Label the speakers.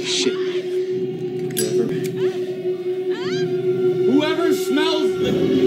Speaker 1: piece of shit.
Speaker 2: Whoever, Whoever smells the...